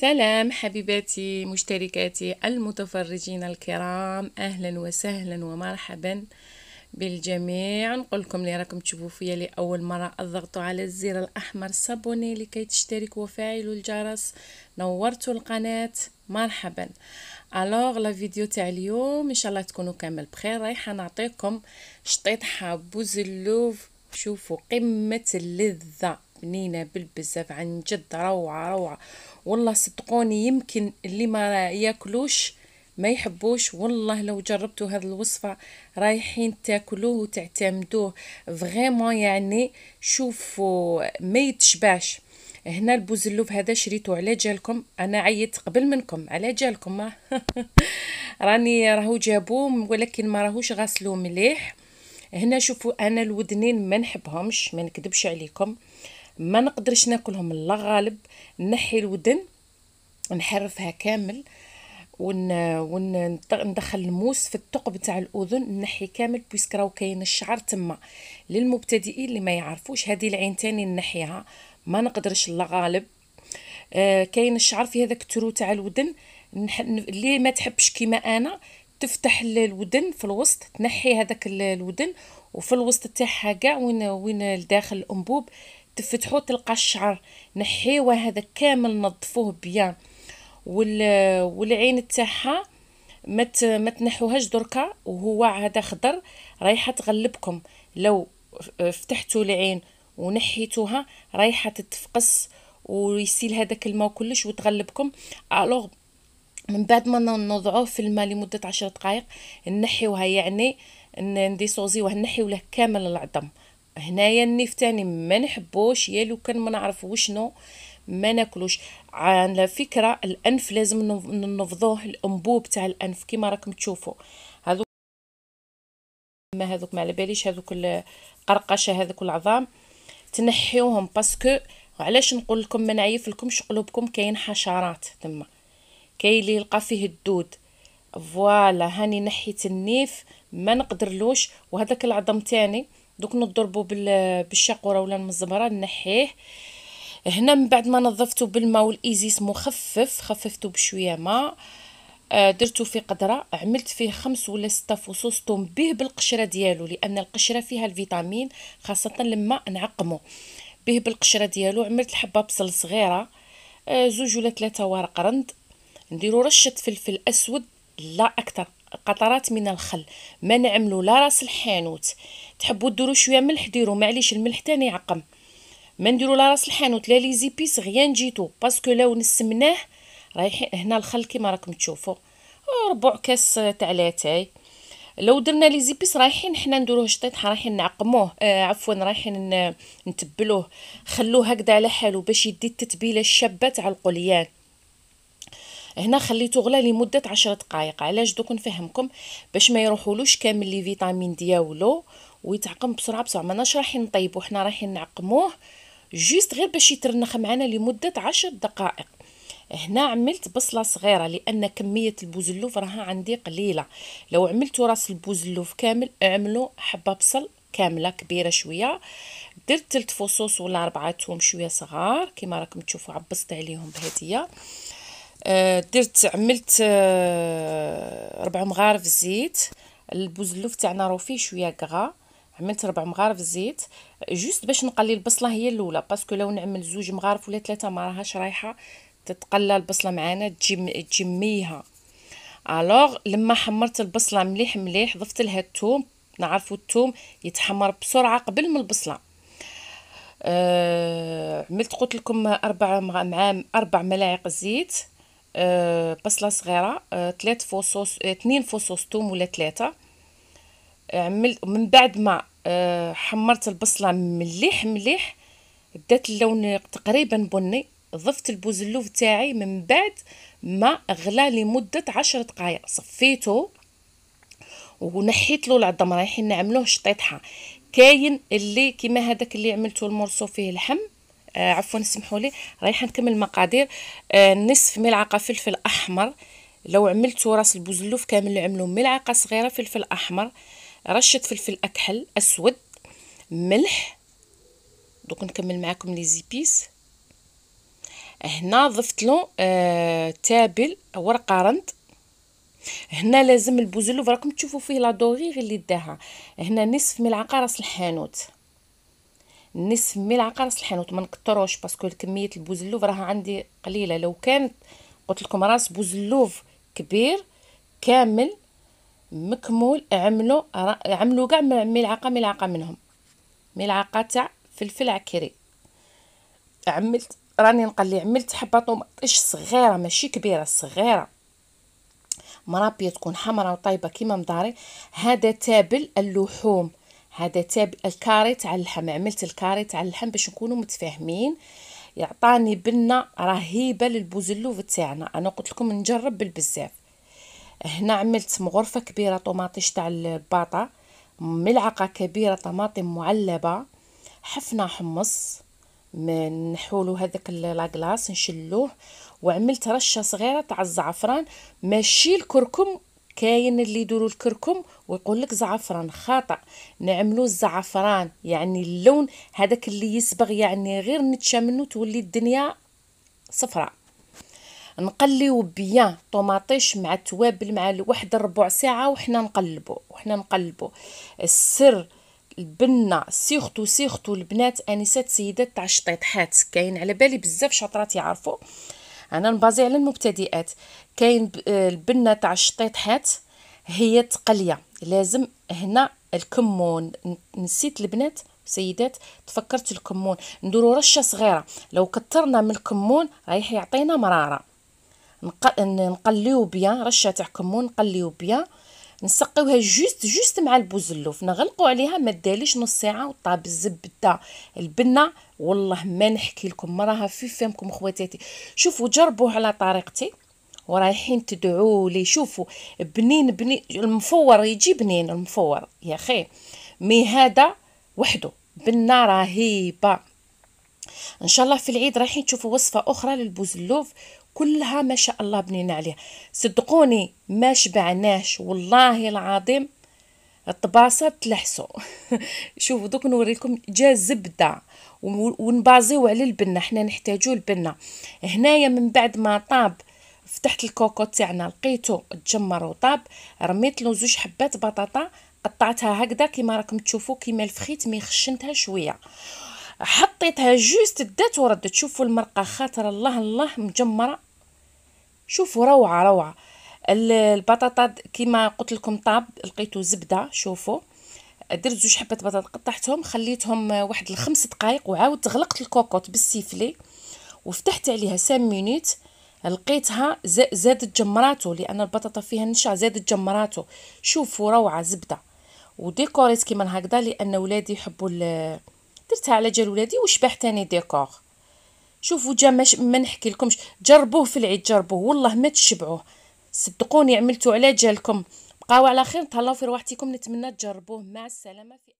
سلام حبيباتي مشتركاتي المتفرجين الكرام. أهلا وسهلا ومرحبا بالجميع. نقول لكم اللي راكم تشوفوا فيا لاول مرة أضغطوا على الزر الأحمر سابوني لكي تشتركوا وفعلوا الجرس. نورتوا القناة. مرحبا. الوغ لا فيديو تاع اليوم إن شاء الله تكونوا كامل بخير. رايحه نعطيكم شطيطحه بوزلوف شوفوا قمة اللذة. بنينه بالبزاف عن جد روعة روعة. والله صدقوني يمكن اللي ما ياكلوش ما يحبوش. والله لو جربتوا هذه الوصفة رايحين تاكلوه وتعتمدوه. فريمون يعني شوفوا ما يتشبعش. هنا البوزلوف هذا شريته على جالكم. أنا عيطت قبل منكم على جالكم. راني راهو جابوه ولكن ما راهوش غاسلوه مليح. هنا شوفوا أنا الودنين ما نحبهمش ما نكذبش عليكم. ما نقدرش ناكلهم الله غالب نحي الودن نحرفها كامل ون وندخل الموس في الثقب تاع الأذن نحي كامل puisque راهو كاين الشعر تما. للمبتدئين اللي ما يعرفوش هذه العين تاني نحيها. ما نقدرش الله غالب آه كاين الشعر في هذاك ال trou تاع الودن نح... اللي ما تحبش كيما أنا تفتح الودن في الوسط تنحي هذاك الودن وفي الوسط تاعها كاع وين وين الداخل الأنبوب تفتحو تلقى الشعر نحيوه هذا كامل نظفوه بيان وال والعين تاعها ما ما تنحوهاش دركا وهو هذا خضر رايحة تغلبكم. لو فتحتوا العين ونحيتوها رايحة تتفقس ويسيل هذاك الماء كلش وتغلبكم. ألوغ من بعد ما نوضعوه في الماء لمدة عشر دقائق نحيوها يعني نديسوزيوه نحيو له كامل العظم. هنايا النيف تاني ما نحبوش يا لو كان ما نعرف وشنو ما ناكلوش. على فكرة الأنف لازم ننفضوه الأنبوب تاع الأنف كيما راكم تشوفوا. هذوك ما هذوك ما على باليش هذوك القرقشة هذوك العظام. تنحيوهم parce que علاش نقول لكم ما نعيف لكمش قلوبكم كاين حشرات تما كاين اللي يلقى فيه الدود. voilà هاني نحيت النيف ما نقدرلوش. وهذاك العظم تاني دوك نضربو بالشاقورة ولا المزبره نحيه هنا من بعد ما نظفته بالماء والايزيس مخفف خففته بشوية ماء. آه درتو في قدرة عملت فيه خمس ولا ستة فصوص توم به بالقشرة ديالو لأن القشرة فيها الفيتامين خاصة لما نعقمو. به بالقشرة ديالو عملت الحبة بصل صغيرة آه زوج ولا ثلاثة ورق رند. نديرو رشة فلفل أسود لا أكثر قطرات من الخل. ما نعملو لا راس الحانوت. تحبوا ديروا شوية ملح ديروا معليش الملح تاني يعقم. ما نديروا لا راس الحانوت لا les épices rien du tout parce que لو نسمناه رايحين هنا الخل كيما راكم تشوفوا ربع كاس تاع لاتاي. لو درنا les épices رايحين حنا نديروه شطيط رايحين نعقموه. آه عفوا رايحين نتبلوه. خلوه هكذا على حاله باش يدي التتبيلة الشابة تاع القليان. هنا خليته غلى لمدة عشر دقائق علاش دوك نفهمكم؟ باش ما يروحولوش كامل les vitamines ديالو ويتعقم بسرعة بسرعة. ماناش رايحين نطيبو حنا رايحين نعقموه juste غير باش يترنخ معنا لمدة عشر دقائق. هنا عملت بصلة صغيرة لأن كمية البوزلوف راها عندي قليلة. لو عملتوا راس البوزلوف كامل اعملوا حبة بصل كاملة كبيرة شوية. درت ثلاث فصوص ولا اربعه توم شوية صغار كما راكم تشوفوا عفصت عليهم بيديا. آه درت عملت آه ربع مغارف زيت. البوزلوف تاعنا راه فيه شوية كغا عملت ربع مغارف زيت juste باش نقلي البصلة هي الأولى parce que لو نعمل زوج مغارف ولا ثلاثة ما راهاش رايحة تتقلى البصلة معانا تجي تجميها alors لما حمرت البصلة مليح مليح ضفت لها الثوم نعرفوا الثوم يتحمر بسرعة قبل من البصلة. أه عملت قلت لكم أربع مع أربع ملاعق زيت أه بصلة صغيرة أه ثلاث فصوص اثنين فصوص ثوم ولا ثلاثة. عملت من بعد ما آه، حمرت البصلة مليح مليح دات اللون تقريبا بني ضفت البوزلوف تاعي من بعد ما غلى لمدة عشر دقائق صفيته ونحيت له العظم رايحين نعملوه شطيطحه كاين اللي كيما هذاك اللي عملته ال morceau فيه اللحم آه عفوا سمحوا لي رايحة نكمل المقادير آه نصف ملعقة فلفل أحمر. لو عملتوا راس البوزلوف كامل عملوا ملعقة صغيرة فلفل أحمر. رشة فلفل أكحل أسود ملح دوك نكمل معكم les épices. هنا ضفت له آه تابل ورقة رند. هنا لازم البوزلوف راكم تشوفوا فيه la dorure اللي داها. هنا نصف ملعقة راس الحانوت. نصف ملعقة راس الحانوت ما نكتروش parce que كمية البوزلوف راها عندي قليلة. لو كانت قلت لكم راس بوزلوف كبير كامل مكمول عملوا عملوا كاع ملعقة ملعقة منهم. ملعقة تاع فلفل عكري. عملت راني نقلي عملت حبه طوماطيش صغيرة ماشي كبيرة صغيرة. مرابيه تكون حمراء وطيبة كيما مداري هذا تابل اللحوم. هذا تابل الكاري تاع اللحم. عملت الكاري تاع اللحم باش نكونوا متفاهمين. يعطاني بنة رهيبة للبوزلوف تاعنا أنا قلت لكم نجرب بالبزاف. هنا عملت مغرفة كبيرة طوماطيش تاع الباطا ملعقة كبيرة طماطم معلبة حفنه حمص نحولو هذاك la glace نشلوه وعملت رشة صغيرة تاع الزعفران ماشي الكركم كاين اللي يديروا الكركم ويقول لك زعفران خطا نعملو الزعفران يعني اللون هذاك اللي يسبغ يعني غير نتشا منه تولي الدنيا صفراء. نقليو بيان طوماطيش مع التوابل مع واحد ربع ساعة وحنا نقلبو وحنا نقلبو. السر البنة سيختو سيختو البنات أنسات سيدات تاع الشطيطحات. كاين على بالي بزاف شاطرات يعرفوا أنا نبازي على المبتدئات. كاين البنة تاع الشطيطحات هي تقلية. لازم هنا الكمون. نسيت البنات سيدات تفكرت الكمون. نديرو رشة صغيرة. لو كثرنا من الكمون رايح يعطينا مرارة. نقليو bien رشه تاع كمون نقليو bien نسقيوها juste juste مع البوزلوف نغلقوا عليها ما داليش نص ساعة وطاب الزبده البنة. والله ما نحكي لكم راها في فمكم خواتاتي. شوفوا جربوه على طريقتي. ورايحين تدعوا لي. شوفوا بنين بنين المفور يجي بنين المفور. يا أخي مي هذا وحده. بنة رهيبه إن شاء الله في العيد رايحين تشوفوا وصفة أخرى للبوزلوف كلها ما شاء الله بنينا عليها. صدقوني ما شبعناش والله العظيم الطباسه تلحسوا شوفوا دوك نوريكم جا زبدة ونبازيو على البنة حنا نحتاجو البنة. هنايا من بعد ما طاب فتحت الكوكو تاعنا لقيتو تجمر وطاب رميت له زوج حبات بطاطا قطعتها هكذا كيما راكم تشوفوا كيما ال frites mais خشنتها شوية. حطيتها juste دات وردت شوفوا المرقة خاطر الله الله مجمرة. شوفوا روعة روعة. البطاطا كيما قلت لكم طاب لقيتو زبدة. شوفوا. درت زوج حبات بطاطا قطعتهم خليتهم واحد الخمس دقائق وعاودت غلقت ال cocotte بال sifflet وفتحت عليها cinq minutes لقيتها زادت جمراتو لأن البطاطا فيها نشا زادت جمراتو. شوفوا روعة زبدة. وديكوريت كيما هكذا لأن ولادي يحبوا درتها على جال ولادي وشبح تاني ديكور. شوفوا جا ما نحكي لكمش. جربوه في العيد جربوه. والله ما تشبعوه. صدقوني عملتو على جالكم. بقاو على خير. تهلاو في رواحتكم نتمنى تجربوه. مع السلامة. في